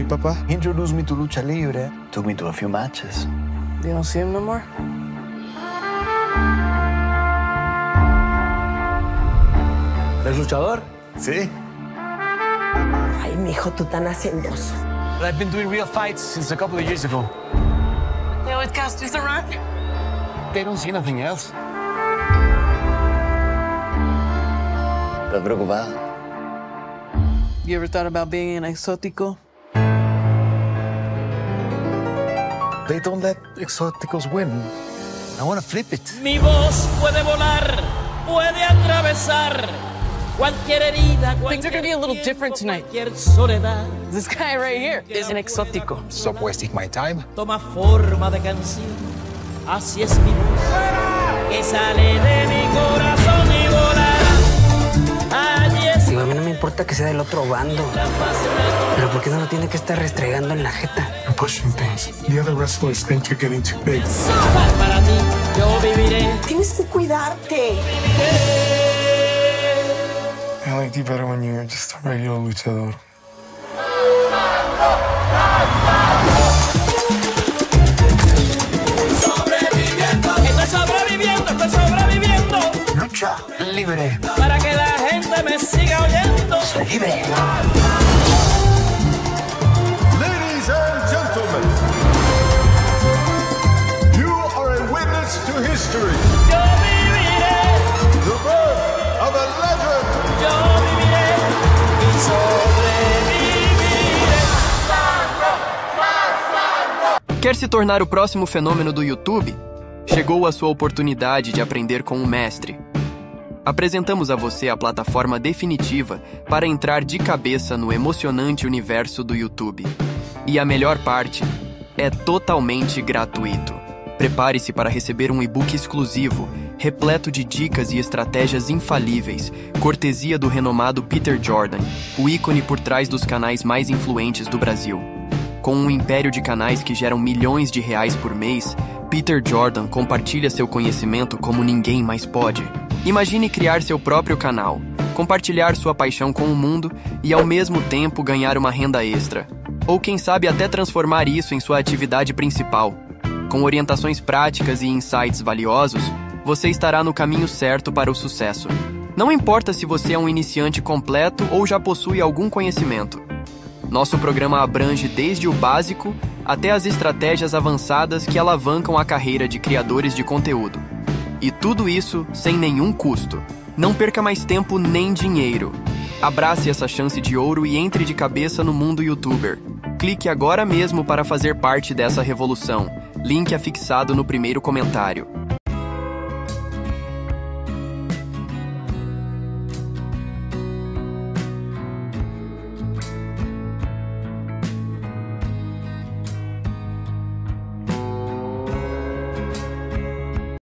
papá? He introduced me to lucha libre. Took me to a few matches. You don't see him no more? ¿Eres luchador? Sí. Ay, mijo, tú tan hacendoso. I've been doing real fights since a couple of years ago. They always cast us around. They don't see nothing else. ¿Estás preocupada? You ever thought about being an exótico? They don't let exoticos win. I want to flip it. Mi voz puede volar, puede atravesar cualquier herida, Things are gonna be a little different tonight. This guy right here is an exótico. Stop wasting my time. Toma forma de canción. Así es mi voz, que sale de mi corazón y volará. Allí es Digo, a mí no me importa que sea del otro bando. Pero ¿por qué no lo tiene que estar restregando en la jeta? You're pushing things. The other wrestlers think you're getting too big. para ti, yo viviré. Tienes que cuidarte. I liked you better when you were just a regular luchador. Estoy sobreviviendo, estoy sobreviviendo. Lucha libre. Para que la gente me siga oyendo. Soy libre. Quer se tornar o próximo fenômeno do YouTube? Chegou a sua oportunidade de aprender com o mestre. Apresentamos a você a plataforma definitiva para entrar de cabeça no emocionante universo do YouTube. E a melhor parte é totalmente gratuito. Prepare-se para receber um e-book exclusivo, repleto de dicas e estratégias infalíveis, cortesia do renomado Peter Jordan, o ícone por trás dos canais mais influentes do Brasil. Com um império de canais que geram milhões de reais por mês, Peter Jordan compartilha seu conhecimento como ninguém mais pode. Imagine criar seu próprio canal, compartilhar sua paixão com o mundo e ao mesmo tempo ganhar uma renda extra. Ou quem sabe até transformar isso em sua atividade principal. Com orientações práticas e insights valiosos, você estará no caminho certo para o sucesso. Não importa se você é um iniciante completo ou já possui algum conhecimento. Nosso programa abrange desde o básico até as estratégias avançadas que alavancam a carreira de criadores de conteúdo. E tudo isso sem nenhum custo. Não perca mais tempo nem dinheiro. Abrace essa chance de ouro e entre de cabeça no mundo youtuber. Clique agora mesmo para fazer parte dessa revolução. Link afixado no primeiro comentário.